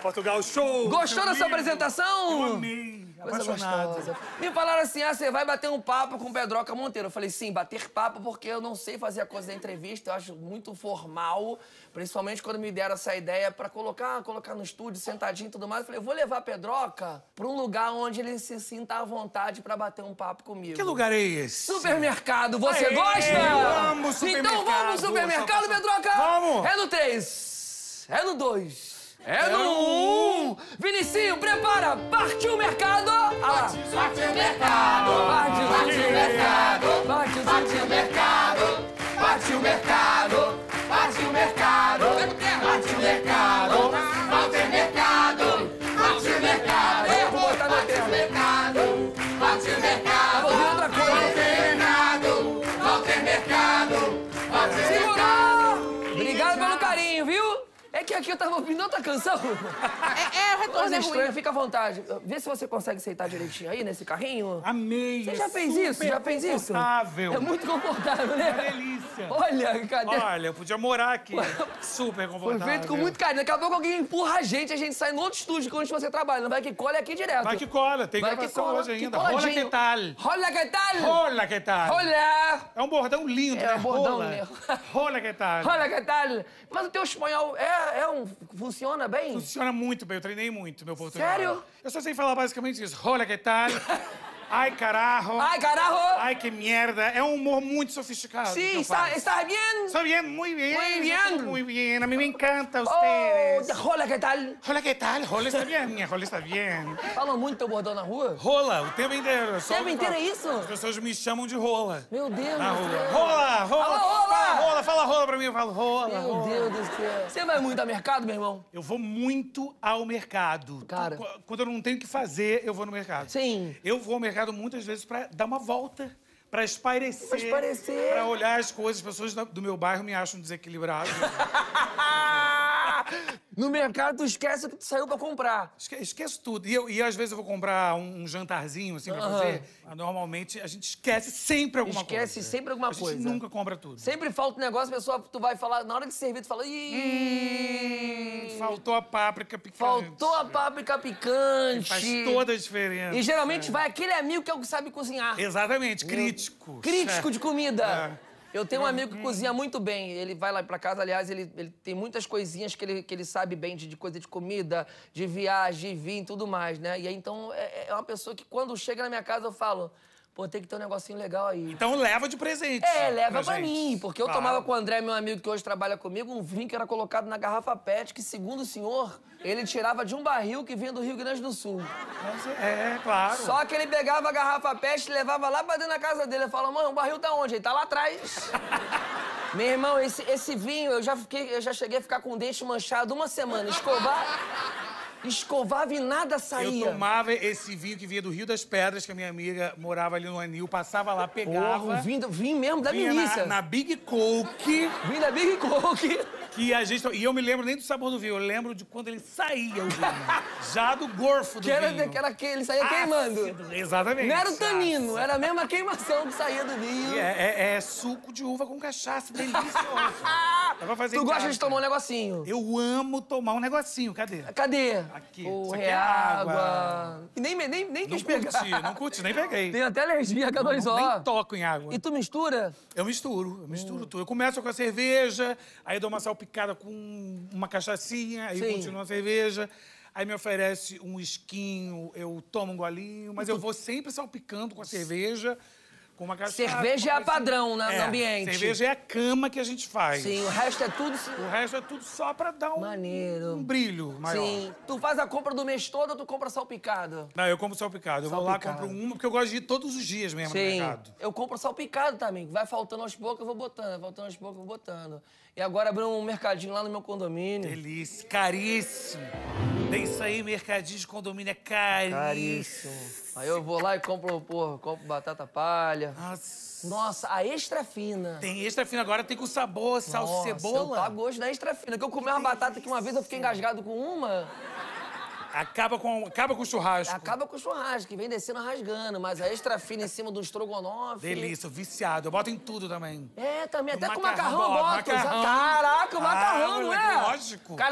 Portugal, show! Gostou dessa apresentação? Eu amei. Apaixonado. Me falaram assim, ah, você vai bater um papo com o Pedroca Monteiro. Eu falei, sim, bater papo porque eu não sei fazer a coisa da entrevista, eu acho muito formal, principalmente quando me deram essa ideia pra colocar, colocar no estúdio, sentadinho e tudo mais. Eu falei, eu vou levar a Pedroca pra um lugar onde ele se sinta à vontade pra bater um papo comigo. Que lugar é esse? Supermercado, você Aê, gosta? eu amo Então supermercado. vamos no supermercado, Pedroca? Vamos. É no 3, é no 2, é no no 1. Vinicinho, prepara, partiu o mercado. Ah. Partiu o mercado, É que aqui eu tava ouvindo outra canção. É, é, o retorno Coisa é estranha, ruim. fica à vontade. Vê se você consegue sentar direitinho aí nesse carrinho. Amei. Você já é fez super isso? Já fez isso? confortável. É muito confortável, né? Uma delícia. Olha, cadê? Olha, eu podia morar aqui. Super Foi confortável. feito com muito carinho. Daqui a pouco alguém empurra a gente, a gente sai no outro estúdio onde você trabalha. Não vai que cola é aqui direto. Vai que cola, tem Vai que cola, hoje que ainda. Rola que tal? Rola que tal? Rola que tal? Olha! É um bordão lindo, É né? um bordão Rola. mesmo. Rola que tal? Olha que tal? Mas o teu espanhol é, é um... funciona bem? Funciona muito bem, eu treinei muito meu português. Sério? Eu só sei falar basicamente isso. Rola que tal? Ai, carajo. Ai, carajo! Ai, que merda. É um humor muito sofisticado. que Sim, está, está bien? Está bien, muy bien. Muy bien. Muy bien. A mí me encanta Oh, ustedes. rola que tal? Hola, ¿qué tal? Hola, está bien. Minha rola está bien. Falam muito teu bordão na rua? Rola, o tempo inteiro. O tempo inteiro é isso? As pessoas me chamam de rola. Meu Deus Na rua. Rola, rola. Fala, rola. Fala rola, fala rola pra mim. Eu falo rola, Meu rola. Deus do céu. Você vai muito ao mercado, meu irmão? Eu vou muito ao mercado. Cara. Qu- Quando eu não tenho o que fazer, eu vou no mercado. Sim. Eu vou ao mercado muitas vezes pra dar uma volta, pra espairecer. Pra olhar as coisas. As pessoas do meu bairro me acham desequilibrado. No mercado, tu esquece o que tu saiu pra comprar. Esque- Esqueço tudo. E, eu- e às vezes eu vou comprar um, um jantarzinho, assim, pra Aham. fazer. Normalmente a gente esquece sempre alguma coisa. Esquece sempre alguma a gente coisa. nunca compra tudo. Sempre falta um negócio, a pessoa, tu vai falar, na hora de servir, tu fala, Faltou a páprica picante. faltou a páprica picante. Faz toda a diferença. E geralmente vai aquele amigo que é o que sabe cozinhar. Exatamente, crítico. Crítico de comida. É. Eu tenho um amigo que cozinha muito bem. Ele vai lá pra casa, aliás, ele, ele tem muitas coisinhas que ele, que ele sabe bem de, de coisa de comida, de viagem, de vinho e tudo mais, né? E aí, então, é, é uma pessoa que quando chega na minha casa eu falo, pô, tem que ter um negocinho legal aí. Então leva de presente. É, leva pra gente. mim, porque eu Claro. tomava com o André, meu amigo que hoje trabalha comigo, um vinho que era colocado na garrafa PET, que segundo o senhor, ele tirava de um barril que vinha do Rio Grande do Sul. É, claro. Só que ele pegava a garrafa PET e levava lá pra dentro da casa dele. Ele falava, mãe, o barril tá onde? Ele tá lá atrás. Meu irmão, esse, esse vinho, eu já, fiquei, eu já cheguei a ficar com o dente manchado uma semana. Escovar, escovava e nada Eu saía. tomava esse vinho que vinha do Rio das Pedras, que a minha amiga morava ali no Anil, passava lá, pegava. Porra, vinho, vinho mesmo da vinha milícia. na, na Big Coke, Vinho da Big Coke. Que a gente. E eu me lembro nem do sabor do vinho, eu lembro de quando ele saía o vinho. já do gorfo do Que era, vinho. que era que ele saía queimando. Ácido, Exatamente. Não era o tanino, era a mesma queimação que saía do vinho. E É, é- é suco de uva com cachaça, delicioso. Dá pra fazer Tu gosta casa. de tomar um negocinho? Eu amo tomar um negocinho, cadê? Cadê? Aqui. Porra, aqui é é água. água. E nem, nem, nem Não quis pegar. curti, não curti, nem peguei. Tem até alergia, Não, H2O. nem toco em água. E tu mistura? Eu misturo, eu misturo tudo. Eu começo com a cerveja, aí dou uma salpicada com uma cachaçinha, aí Sim. continuo a cerveja. Aí me oferece um esquinho, eu tomo um golinho, mas eu vou sempre salpicando com a cerveja, com uma cachaça. Cerveja é a padrão na- no É, ambiente. Cerveja é a cama que a gente faz. Sim, o resto é tudo... O resto é tudo só pra dar um, Maneiro. um brilho maior. Sim. Tu faz a compra do mês todo ou tu compra salpicado? Não, eu compro salpicado. Eu vou lá, Salpicado. compro uma, porque eu gosto de ir todos os dias mesmo no Sim. mercado. Eu compro salpicado também. Vai faltando aos poucos, eu vou botando. Vai faltando aos poucos, eu vou botando. E agora abriu um mercadinho lá no meu condomínio. Delícia, caríssimo. Tem isso aí, mercadinho de condomínio é caríssimo. Caríssimo. Aí eu vou lá e compro, porra, compro batata palha. Nossa. Nossa, a extra fina. Tem extra fino agora, tem com sabor, salsa Nossa, e Eu cebola. pago hoje da extra fina. Que eu comi uma batata que uma vez eu fiquei engasgado com uma. Acaba com, acaba com o churrasco. Acaba com o churrasco, que vem descendo rasgando. Mas a extra fina em cima do estrogonofe. Delícia, viciado. Eu boto em tudo também. É, também. No Até com macarrão, macarrão eu boto. macarrão. Caraca, o Ah, macarrão, não é? lógico. Cara,